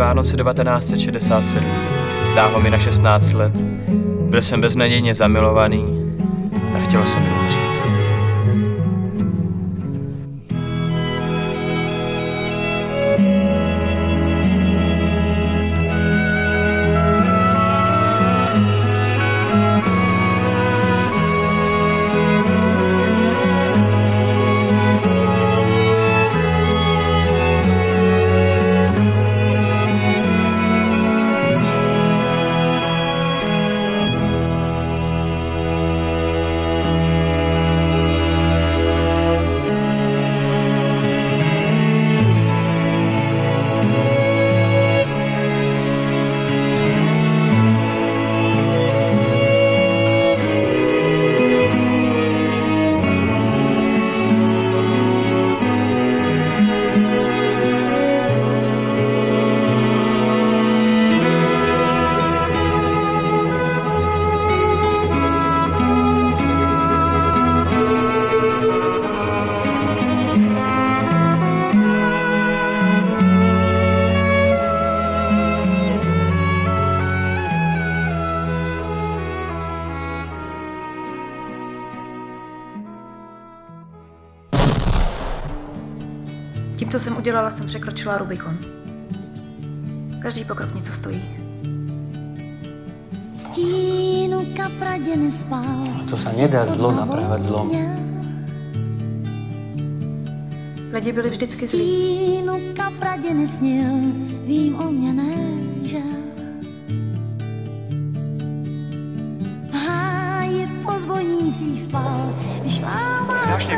Vánoce 1967. Dáho mi na 16 let. Byl jsem beznadějně zamilovaný a chtělo se mi umřít. Tím, co jsem udělala, jsem překročila Rubikon. Každý pokrok něco stojí. Stínu kapradě nespal. To sa nedá zlo napravať zlom. Lidi byli vždycky zlí. Stínu kapradě nesnil, vím o mě ne, že v háji po zvonících spal, vyšlámal Dáš se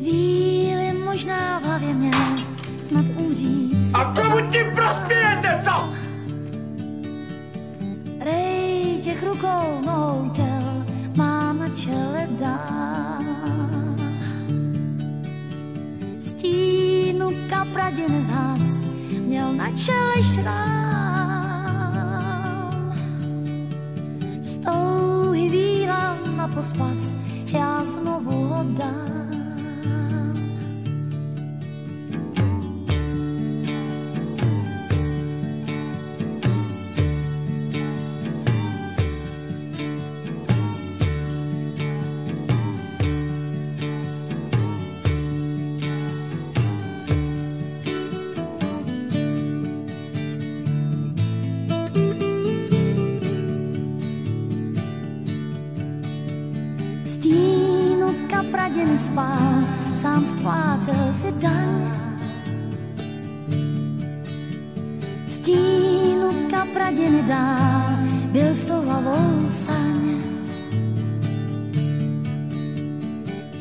Víly možná v hlavě měl snad umřít. A komu tím prospějete, co? Rej těch rukou, nohou těl má na čele dál. Stínu kapradě nezhas, měl na čele šrám. Z touhy víram na pospas, já znovu ho dám. Stínu kapradě nespál, sám splácel si daň. Stínu kapradě nedál, byl s tou hlavou saň.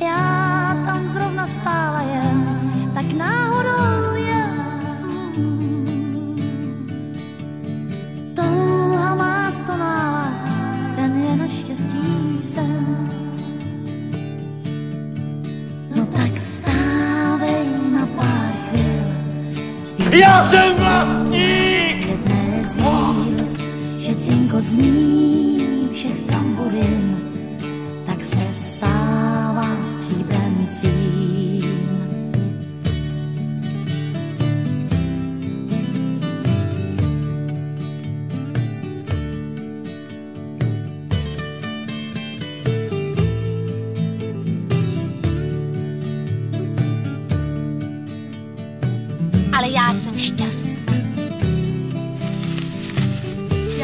Já tam zrovna stála jen, tak náhodou Já jsem vlastník! jedné z víl, že cinkot zní všech tamburin,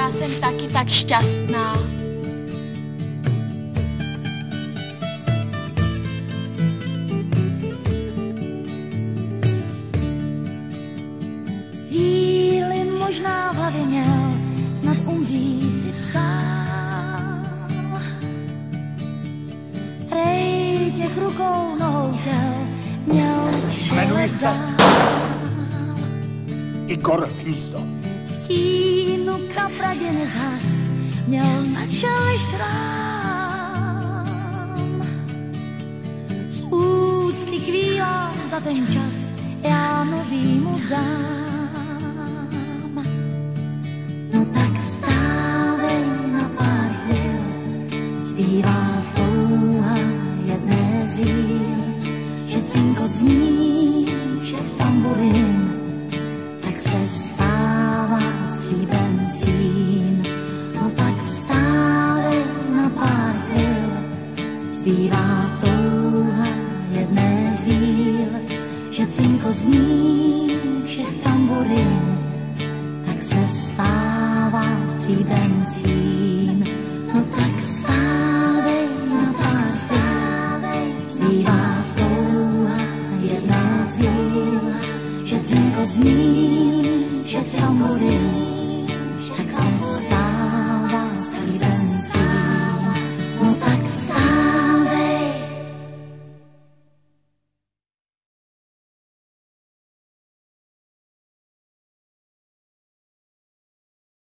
Já jsem taky tak šťastná. Víly možná v hlavě měl, snad umřít si přál. Rej těch rukou, nohou těl, měl Jmenuji se. Igor Hnízdo stínu kapradě nezhas, měl na čele šrám. Z úcty kvílám za ten čas já nový mu dám. No tak stávej na pár chvíl, zbývá touha jedné zvíl, že cinkot zní všech tamburin, tak se stávej že cinko zní všech tamburin, tak se stává stříbencím. No tak stávej na chvil, zbývá touha jedné z že cinko zní všech tamburin,